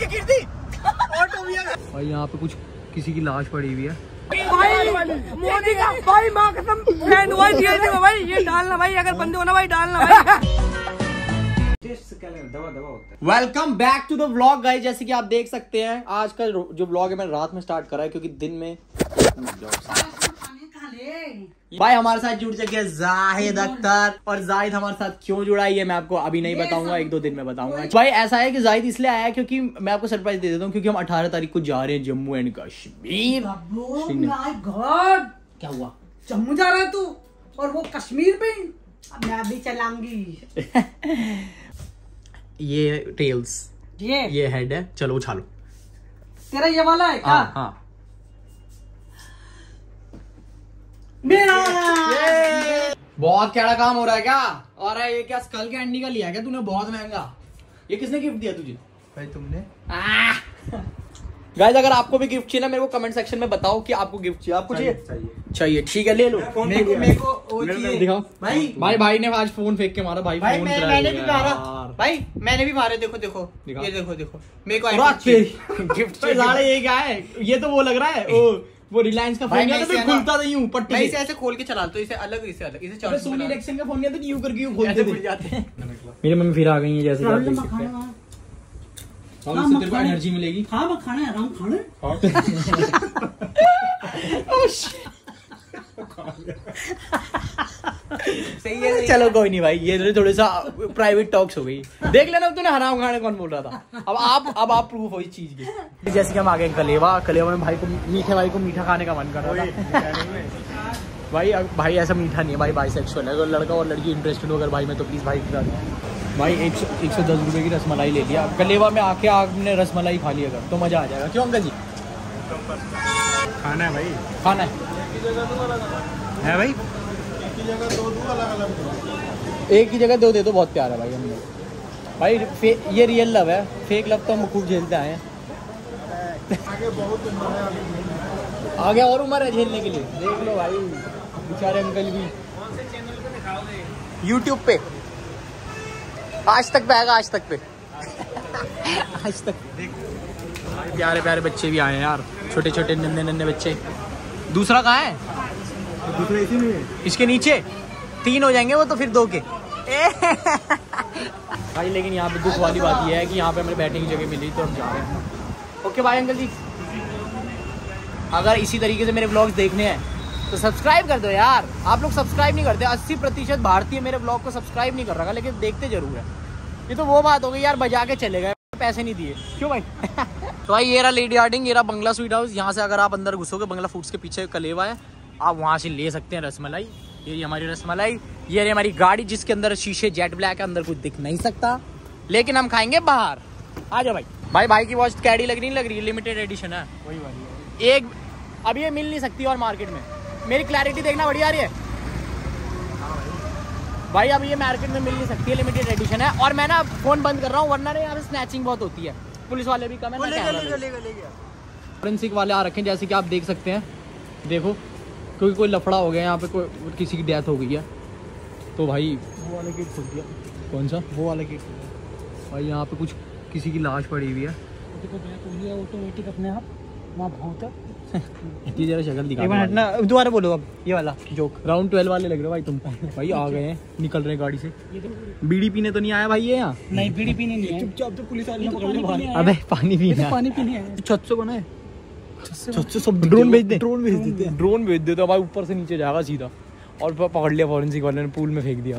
के भी है। भाई यहाँ पे कुछ किसी की लाश पड़ी हुई है। भाई मोदी का भाई माँ कसम भाई ये डालना भाई अगर बंदे होना भाई डालना भाई। Welcome back to the vlog guys जैसे कि आप देख सकते हैं आज का जो व्लॉग है मैंने रात में स्टार्ट करा है क्योंकि दिन में भाई हमारे साथ जुड़ चुके हैं जाहिद अख्तर। और जाहिद हमारे साथ क्यों जुड़ा है ये मैं आपको अभी नहीं बताऊँगा एक दो दिन में बताऊँगा। भाई ऐसा है कि जाहिद इसलिए आया है क्योंकि मैं आपको सरप्राइज़ दे देता हूँ क्योंकि हम 18 तारीख को जा रहे हैं जम्मू एंड कश्मीर। गॉड क्या हुआ? जम्मू जा रहा है तू और वो कश्मीर पे मैं भी चलाऊँगी। ये टेल्स ये? ये हेड है। चलो उछालो। तेरा ये वाला है क्या? हाँ हाँ। मेरा बहुत कैड़ा काम हो रहा है क्या? और ये क्या स्कल कैंडी का लिया क्या तूने? बहुत महँगा। ये किसने गिफ्ट दिया तुझे? भाई तुमने। गाइस अगर आपको भी गिफ्ट चाहिए ना मेरे को कमेंट सेक्शन में बताओ कि आपको गिफ्ट चाहिए। आपको चाहिए? चाहिए ठीक है ले लो। मेरे को मेरे को वो मेरे को चाहिए। दिखाओ। भाई भाई भाई ने आज फ़ोन फेंक के मारा। भाई भाई मैं, मैंने भी मारा। भाई मैंने भी मारे। देखो देखो। ये देखो देखो। मेरे को। गिफ्ट ये क्या है? ये तो वो लग रहा है। ओ वो रिलायंस का फ़ोन तो मैं फिर खुलता नहीं हूँ पट्टी मैं इसे ऐसे खोल के चला तो इसे अलग इसे अलग इसे चार्ज सोनी इलेक्शन का फ़ोन नहीं है तो यूँ करके यूँ खोलते थे। जाते हैं। मेरी मम्मी फिर आ गई है जैसे जाते आप देख सकते हैं। हाँ हाँ, इससे तेरे को एनर्जी मिलेगी। हाँ मैं खाना ओह खाना सही है सही चलो कोई नहीं भाई ये तो थोड़ा सा प्राइवेट टॉक्स हो गई। देख लेना तूने हराम खाने कौन बोल रहा था? अब आप अब आप प्रूफ हो इस चीज़ की। जैसे कि हम आ गए कलेवा कलेवा में भाई को मीठे भाई को मीठा खाने का मन कर रहा था। भाई अब भाई ऐसा मीठा नहीं है भाई बाई सेक्सुअल है। अगर लड़का और लड़की इंटरेस्टेड हो अगर भाई में तो प्लीज़ भाई के साथ। भाई एक सौ एक सौ दस रुपये की रसमलाई ले लिया। कलेवा में आके आपने रसमलाई खा लिया अगर तो मज़ा आ जाएगा। क्यों अंकल जी? खाना है भाई। खाना है। है भाई? एक ही जगह दो दे दो, बहुत प्यार है भाई हम लोग। भाई ये रियल लव है। फेक लव तो हम खूब झेलते आए हैं। आगे और उम्र है झेलने के लिए। देख लो भाई, बेचारे अंकल भी। यूट्यूब पे। आज तक पे आएगा, आज तक पे। आज तक। प्यारे प्यारे बच्चे भी आए हैं यार। छोटे छोटे नन्हे नन्हे बच्चे। दूसरा कहाँ है? दूसरा इसी में इसके नीचे? तीन हो जाएँगे वो तो फिर दो के। भाई लेकिन यहाँ पे दुख वाली बात ये है कि यहाँ पे हमें बैठने की जगह मिली तो हम जा रहे हैं। ओके भाई अंकल जी। अगर इसी तरीके से मेरे ब्लॉग्स देखने हैं तो सब्सक्राइब कर दो यार। आप लोग सब्सक्राइब नहीं करते अस्सी प्रतिशत भारतीय मेरे ब्लॉग को सब्सक्राइब नहीं कर रहा लेकिन देखते ज़रूर है। ये तो वो बात हो गई यार बजा के चले गए। पैसे नहीं दिए। क्यों भाई? तो भाई ये रहा लेडी आर्टिंग ये रहा बंगला स्वीट हाउस यहाँ से अगर आप अंदर घुसोगे बंगला फूड्स के पीछे कलेवा है। आप वहाँ से ले सकते हैं रसमलाई ये रही हमारी रसमलाई ये रही हमारी गाड़ी जिसके अंदर शीशे जेट ब्लैक है अंदर कुछ दिख नहीं सकता लेकिन हम खाएँगे बाहर आ जाओ भाई भाई भाई की वॉच कैडी लग रही नहीं लग रही लिमिटेड एडिशन है वही वाली एक अब ये मिल नहीं सकती और मार्केट में मेरी क्लैरिटी देखना बढ़िया आ रही है भाई अब ये मार्केट में मिल नहीं सकती है लिमिटेड एडिशन है और मैं ना फ़ोन बंद कर रहा हूँ वरना यहाँ पे स्नैचिंग बहुत होती है पुलिस वाले भी कम है। फोरेंसिक वाले आ रखे हैं जैसे कि आप देख सकते हैं देखो क्योंकि कोई लफड़ा हो गया यहाँ पे कोई किसी की डेथ हो गई है। तो भाई वो वाला गेट खोल दिया कौन सा? वो वाला गेट खुल गया। भाई यहाँ पे कुछ किसी की लाश पड़ी हुई है। ऑटोमेटिक अपने आप वहाँ भौंकता ये जरा शक्ल दिखा एक। ना दोबारा बोलो अब ये वाला जोक राउंड ट्वेल्व वाले लग रहे हो भाई तुम। भाई आ गए हैं निकल रहे हैं गाड़ी से। बीड़ी पीने तो नहीं आया भाई ये यहाँ? नहीं बीड़ी पीने नहीं चुपचाप तो पुलिस वाले तो पानी पीने अबे पानी पीना पानी पीने छत से बना है। सब ड्रोन भेज दे ड्रोन भेज देते हैं। ड्रोन भेज देते भाई ऊपर से नीचे जाएगा सीधा। और पकड़ लिया फॉरेंसिक वाले ने पूल में फेंक दिया।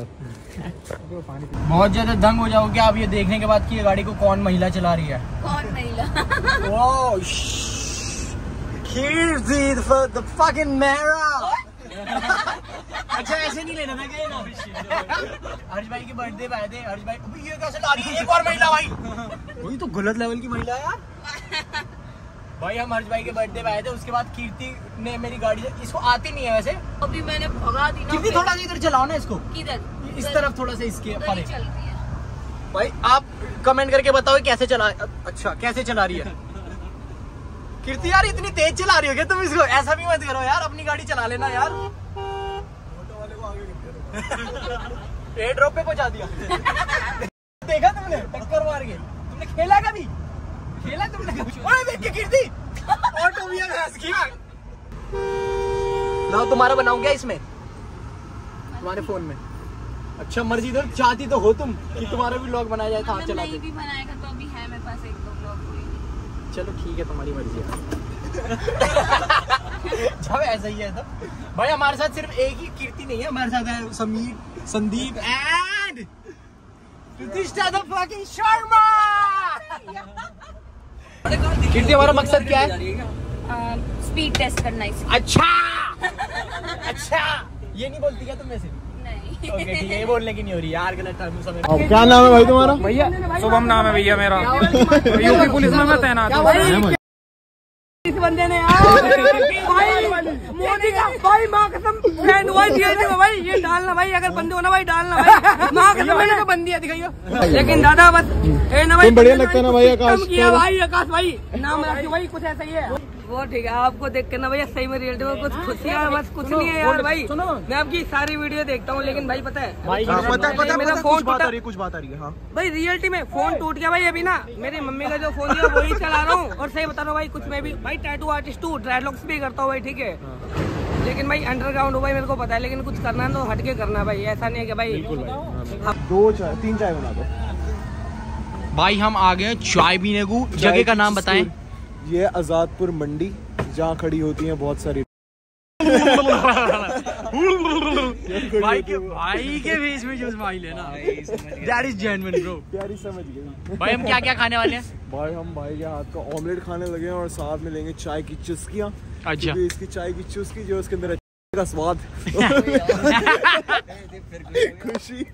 बहुत ज़्यादा दंग हो जाओगे आप ये देखने के बाद कि ये गाड़ी को कौन महिला चला रही है। कौन महिला. अच्छा ऐसे नहीं लेना था क्या हर्ष भाई के बर्थडे पे आए थे हर्ष भाई ये कैसे ला रही है? एक और महिला भाई। वही तो गलत लेवल की महिला है यार। भाई हम हर्ष भाई के बर्थडे पे आए थे उसके बाद कीर्ति ने मेरी गाड़ी से इसको आती नहीं है वैसे। अभी मैंने भगा दी कीर्ति थोड़ा सा इधर चलाओ ना इसको। किधर? इस तरफ़ थोड़ा सा इसके परे। चल रही है। भाई आप कमेंट करके बताओ कैसे चला अच्छा कैसे चला रही है? कीर्ति यार इतनी तेज चला रही हो क्या तुम इसको? ऐसा भी मत करो यार अपनी गाड़ी चला लेना यार। एयर ड्रॉप पे पहुँचा दिया देखा तुमने टक्कर मार के तुमने खेला कभी तुम लगे ओए देख के गिर दी ऑटो भी हंस गया लाओ तुम्हारा बनाऊँ क्या इसमें? तुम्हारे फ़ोन में। अच्छा मर्ज़ी तो चाहती तो हो तुम कि तुम्हारा भी व्लॉग बनाया जाए था आप मतलब चलाते भी बनाएगा तो अभी है मेरे पास एक दो ब्लॉग चलो ठीक है तुम्हारी मर्ज़ी है। जब ऐसा ही है तो। भाई हमारे साथ सिर्फ़ एक ही कीर्ति नहीं है हमारे साथ है Sameer Sandeep and Pratishtha the fucking Sharma! Kirti हमारा मकसद क्या है? स्पीड टेस्ट करना इसी। अच्छा! अच्छा! ये नहीं बोलती क्या तुम वैसे ओके ठीक ये बोलने की नहीं हो रही यार गलत समय क्या नाम है भाई तुम्हारा? भैया शुभम नाम है भैया मेरा। यूपी पुलिस में मैं तैनात इस बंदे ने यार भाई मोदी का भाई माँ कसम फ़ैन हुआ भाई ये डालना भाई अगर बंदे हो ना भाई डालना भाई। माँ कसम मैंने तो बंदी है दिखाइयो। लेकिन दादा बस ए ना भाई? बढ़िया लगता है ना भाई आकाश किया भाई आकाश भाई नाम भाई कुछ ऐसा ही है। वो ठीक है आपको देख के ना भैया सही में रियलिटी में कुछ खुशियाँ बस कुछ नहीं है यार भाई। मैं आपकी सारी वीडियो देखता हूँ लेकिन भाई पता है हाँ, पता पता मेरा फ़ोन कुछ बात टूटा आ रही है कुछ बात आ रही है हाँ। भाई रियलिटी में फ़ोन टूट गया भाई अभी ना। मेरी मम्मी का जो फ़ोन दिया वही चला रहा हूँ। और सही बता रहा हूँ भाई कुछ मैं भी भाई टैटू आर्टिस्ट हूँ ड्रेडलॉक्स भी करता हूँ भाई ठीक है। लेकिन भाई अंडरग्राउंड हूँ भाई मेरे को पता है लेकिन कुछ करना है तो हटके करना भाई ऐसा नहीं है कि भाई दो चाय तीन चाय बना दो। भाई हम आ गए चाय पीने को। जगह का नाम बताएँ। ये आजादपुर मंडी जहाँ खड़ी होती हैं बहुत सारी। भाई के भाई के फेस में जो स्माइल है ना। दैट इज़ जेन्युइन ब्रो प्यारी समझ गई भाई हम क्या क्या खाने वाले हैं? भाई हम भाई के हाथ का ऑमलेट खाने लगे हैं और साथ में लेंगे चाय की चुस्कियाँ। अच्छा। इसकी चाय की चुस्की जो उसके अंदर का स्वाद। खुशी।